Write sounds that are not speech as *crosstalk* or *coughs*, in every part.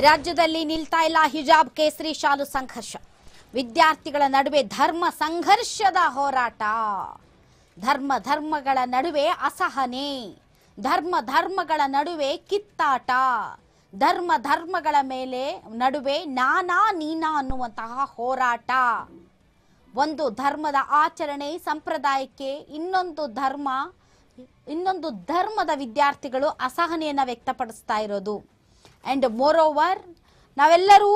ರಾಜ್ಯದಲ್ಲಿ ನಿಲ್ತಾ ಇಲ್ಲ ಹಿಜಾಬ್ ಕೇಸರಿ ಶಾಲು ಸಂಘರ್ಷ. ವಿದ್ಯಾರ್ಥಿಗಳ ನಡುವೆ ಧರ್ಮ ಸಂಘರ್ಷದ ಹೋರಾಟ. ಧರ್ಮ ಧರ್ಮಗಳ ನಡುವೆ ಅಸಹನೆ. ಧರ್ಮ ಧರ್ಮಗಳ ನಡುವೆ ಕಿತ್ತಾಟ. ಧರ್ಮ ಧರ್ಮಗಳ ಮೇಲೆ ನಡುವೆ ನಾನಾ ನೀನಾ ಅನ್ನುವಂತಹ ಹೋರಾಟ. ಒಂದು ಧರ್ಮದ ಆಚರಣೆ ಸಂಪ್ರದಾಯಕ್ಕೆ ಇನ್ನೊಂದು ಧರ್ಮ, ಇನ್ನೊಂದು ಧರ್ಮದ ವಿದ್ಯಾರ್ಥಿಗಳು ಅಸಹನೆಯನ್ನು ವ್ಯಕ್ತಪಡಿಸ್ತಾ ಇರೋದು. ಆ್ಯಂಡ್ ಮೋರ್ ಓವರ್ ನಾವೆಲ್ಲರೂ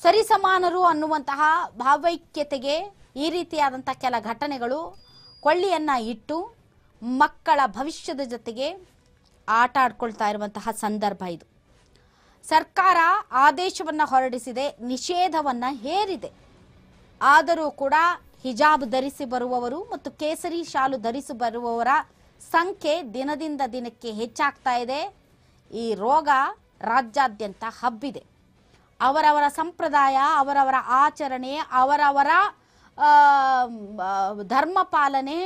ಸರಿಸಮಾನರು ಅನ್ನುವಂತಹ ಭಾವೈಕ್ಯತೆಗೆ ಈ ರೀತಿಯಾದಂಥ ಕೆಲ ಘಟನೆಗಳು ಕೊಳ್ಳಿಯನ್ನು ಇಟ್ಟು ಮಕ್ಕಳ ಭವಿಷ್ಯದ ಜೊತೆಗೆ ಆಟ ಆಡ್ಕೊಳ್ತಾ ಇರುವಂತಹ ಸಂದರ್ಭ ಇದು. ಸರ್ಕಾರ ಆದೇಶವನ್ನು ಹೊರಡಿಸಿದೆ, ನಿಷೇಧವನ್ನು ಹೇರಿದೆ. ಆದರೂ ಕೂಡ ಹಿಜಾಬ್ ಧರಿಸಿ ಬರುವವರು ಮತ್ತು ಕೇಸರಿ ಶಾಲು ಧರಿಸಿ ಬರುವವರ ಸಂಖ್ಯೆ ದಿನದಿಂದ ದಿನಕ್ಕೆ ಹೆಚ್ಚಾಗ್ತಾ ಇದೆ. ಈ ರೋಗ ರಾಜ್ಯಾದ್ಯಂತ ಹಬ್ಬಿದೆ. ಅವರವರ ಸಂಪ್ರದಾಯ ಅವರವರ ಆಚರಣೆ ಅವರವರ ಧರ್ಮ ಪಾಲನೆ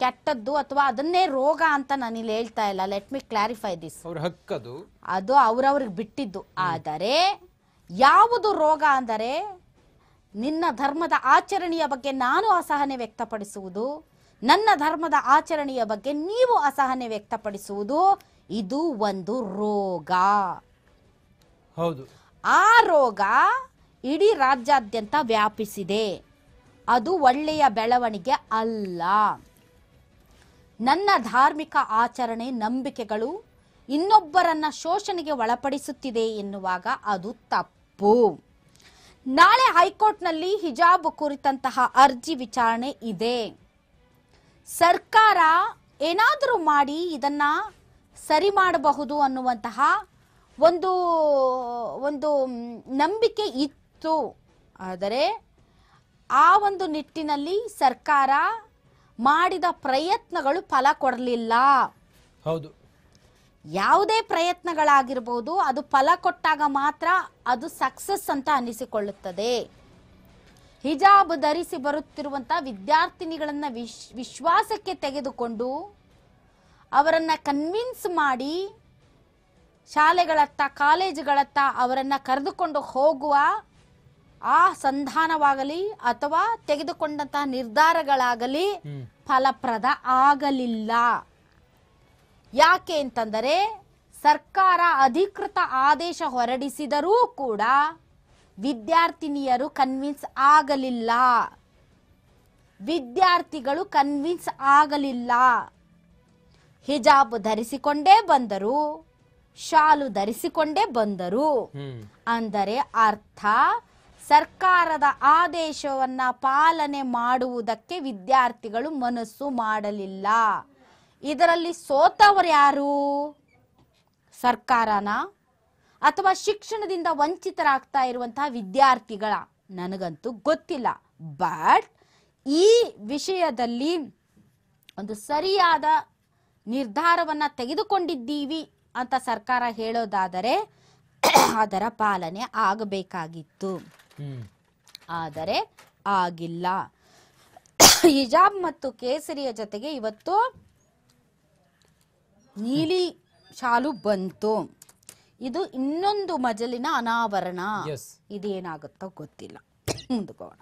ಕೆಟ್ಟದ್ದು ಅಥವಾ ಅದನ್ನೇ ರೋಗ ಅಂತ ನಾನಿಲ್ಲಿ ಹೇಳ್ತಾ ಇಲ್ಲ. ಲೆಟ್ ಮಿ ಕ್ಲಾರಿಫೈ ದಿಸ್ ಹಕ್ಕದು? ಅದು ಅವರವ್ರಿಗೆ ಬಿಟ್ಟಿದ್ದು. ಆದರೆ ಯಾವುದು ರೋಗ ಅಂದರೆ ನಿನ್ನ ಧರ್ಮದ ಆಚರಣೆಯ ಬಗ್ಗೆ ನಾನು ಅಸಹನೆ ವ್ಯಕ್ತಪಡಿಸುವುದು. ನನ್ನ ಧರ್ಮದ ಆಚರಣೆಯ ಬಗ್ಗೆ ನೀವು ಅಸಹನೆ ವ್ಯಕ್ತಪಡಿಸುವುದು? ಇದು ಒಂದು ರೋಗ. ಹೌದು. ಆ ರೋಗ ಇಡೀ ರಾಜ್ಯಾದ್ಯಂತ ವ್ಯಾಪಿಸಿದೆ. ಅದು ಒಳ್ಳೆಯ ಬೆಳವಣಿಗೆ ಅಲ್ಲ. ನನ್ನ ಧಾರ್ಮಿಕ ಆಚರಣೆ ನಂಬಿಕೆಗಳು ಇನ್ನೊಬ್ಬರನ್ನ ಶೋಷಣೆಗೆ ಒಳಪಡಿಸುತ್ತಿದೆ ಎನ್ನುವಾಗ ಅದು ತಪ್ಪು. ನಾಳೆ ಹೈಕೋರ್ಟ್ನಲ್ಲಿ ಹಿಜಾಬ್ ಕುರಿತಂತಹ ಅರ್ಜಿ ವಿಚಾರಣೆ ಇದೆ. ಸರ್ಕಾರ ಏನಾದರೂ ಮಾಡಿ ಇದನ್ನ ಸರಿ ಮಾಡಬಹುದು ಅನ್ನುವಂತಹ ಒಂದು ಒಂದು ನಂಬಿಕೆ ಇತ್ತು. ಆದರೆ ಆ ಒಂದು ನಿಟ್ಟಿನಲ್ಲಿ ಸರ್ಕಾರ ಮಾಡಿದ ಪ್ರಯತ್ನಗಳು ಫಲ ಕೊಡಲಿಲ್ಲ. ಹೌದು. ಯಾವುದೇ ಪ್ರಯತ್ನಗಳಾಗಿರ್ಬೋದು ಅದು ಫಲ ಕೊಟ್ಟಾಗ ಮಾತ್ರ ಅದು ಸಕ್ಸಸ್ ಅಂತ ಅನಿಸಿಕೊಳ್ಳುತ್ತದೆ. ಹಿಜಾಬ್ ಧರಿಸಿ ಬರುತ್ತಿರುವಂಥ ವಿದ್ಯಾರ್ಥಿನಿಗಳನ್ನ ವಿಶ್ ವಿಶ್ವಾಸಕ್ಕೆ ತೆಗೆದುಕೊಂಡು ಅವರನ್ನ ಕನ್ವಿನ್ಸ್ ಮಾಡಿ ಶಾಲೆಗಳತ್ತ ಕಾಲೇಜುಗಳತ್ತ ಅವರನ್ನ ಕರೆದುಕೊಂಡು ಹೋಗುವ ಆ ಸಂಧಾನವಾಗಲಿ ಅಥವಾ ತೆಗೆದುಕೊಂಡಂತಹ ನಿರ್ಧಾರಗಳಾಗಲಿ ಫಲಪ್ರದ ಆಗಲಿಲ್ಲ. ಯಾಕೆ ಅಂತಂದರೆ ಸರ್ಕಾರ ಅಧಿಕೃತ ಆದೇಶ ಹೊರಡಿಸಿದರೂ ಕೂಡ ವಿದ್ಯಾರ್ಥಿನಿಯರು ಕನ್ವಿನ್ಸ್ ಆಗಲಿಲ್ಲ. ವಿದ್ಯಾರ್ಥಿಗಳು ಕನ್ವಿನ್ಸ್ ಆಗಲಿಲ್ಲ. ಹಿಜಾಬ್ ಧರಿಸಿಕೊಂಡೇ ಬಂದರು. ಶಾಲು ಧರಿಸಿಕೊಂಡೇ ಬಂದರು. ಅಂದರೆ ಅರ್ಥ ಸರ್ಕಾರದ ಆದೇಶವನ್ನ ಪಾಲನೆ ಮಾಡುವುದಕ್ಕೆ ವಿದ್ಯಾರ್ಥಿಗಳು ಮನಸ್ಸು ಮಾಡಲಿಲ್ಲ. ಇದರಲ್ಲಿ ಸೋತವರು ಯಾರು? ಸರ್ಕಾರನ? ಅಥವಾ ಶಿಕ್ಷಣದಿಂದ ವಂಚಿತರಾಗ್ತಾ ಇರುವಂತಹ ವಿದ್ಯಾರ್ಥಿಗಳ ನನಗಂತೂ ಗೊತ್ತಿಲ್ಲ. ಬಟ್ ಈ ವಿಷಯದಲ್ಲಿ ಒಂದು ಸರಿಯಾದ ನಿರ್ಧಾರವನ್ನ ತೆಗೆದುಕೊಂಡಿದ್ದೀವಿ ಅಂತ ಸರ್ಕಾರ ಹೇಳೋದಾದರೆ *coughs* ಅದರ ಪಾಲನೆ ಆಗಬೇಕಾಗಿತ್ತು. ಆದರೆ ಆಗಿಲ್ಲ. *coughs* ಹಿಜಾಬ್ ಮತ್ತು ಕೇಸರಿಯ ಜೊತೆಗೆ ಇವತ್ತು ನೀಲಿ ಶಾಲು ಬಂತು. ಇದು ಇನ್ನೊಂದು ಮಜಲಿನ ಅನಾವರಣ. ಇದೇನಾಗುತ್ತೋ ಗೊತ್ತಿಲ್ಲ. ಮುಂದಕ್ಕೆ ಹೋಗೋಣ